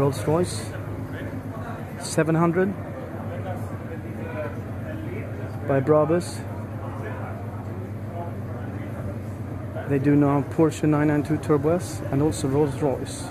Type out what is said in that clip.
Rolls Royce 700 by Brabus. They do now Porsche 992 Turbo S and also Rolls Royce.